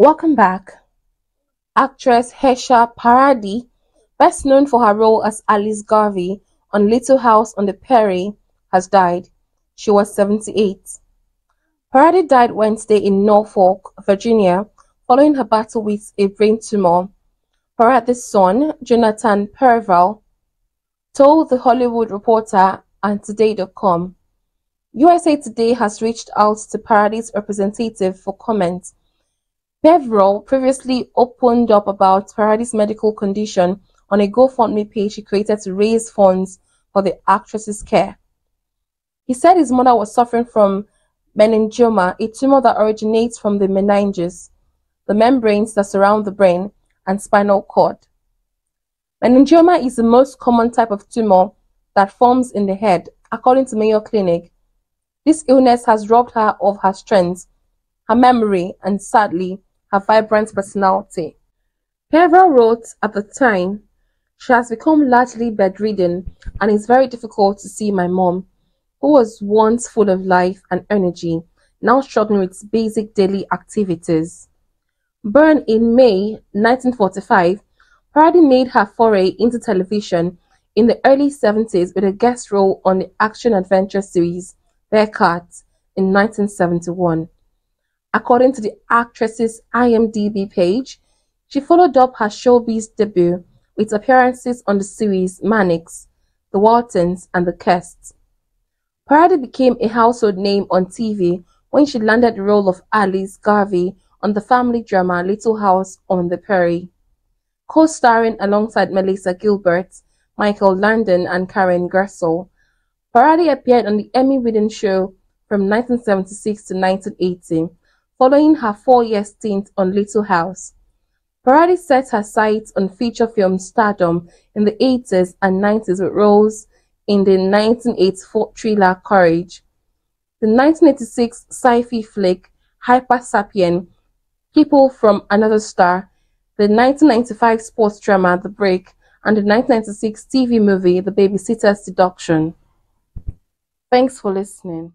Welcome back. Actress Hersha Parady, best known for her role as Alice Garvey on Little House on the Prairie, has died. She was 78. Parady died Wednesday in Norfolk, Virginia, following her battle with a brain tumor. Parady's son, Jonathan Perval, told The Hollywood Reporter and Today.com, USA Today has reached out to Parady's representative for comment Perval previously opened up about Parady's medical condition on a GoFundMe page he created to raise funds for the actress's care. He said his mother was suffering from meningioma, a tumor that originates from the meninges, the membranes that surround the brain, and spinal cord. Meningioma is the most common type of tumor that forms in the head, according to Mayo Clinic. This illness has robbed her of her strength, her memory, and sadly, her vibrant personality. Perval wrote at the time, She has become largely bedridden and it's very difficult to see my mom, who was once full of life and energy, now struggling with basic daily activities. Born in May 1945, Parady made her foray into television in the early 70s with a guest role on the action-adventure series Bearcat in 1971. According to the actress's IMDb page, she followed up her showbiz debut with appearances on the series Mannix, The Waltons, and The Kirsts. Parady became a household name on TV when she landed the role of Alice Garvey on the family drama Little House on the Prairie. Co-starring alongside Melissa Gilbert, Michael Landon, and Karen Grassle, Parady appeared on the Emmy-winning show from 1976 to 1980 Following her four-year stint on Little House, Parady set her sights on feature film stardom in the 80s and 90s with roles in the 1984 thriller Courage, the 1986 sci-fi flick Hyper Sapien, People from Another Star, the 1995 sports drama The Break, and the 1996 TV movie The Babysitter's Seduction. Thanks for listening.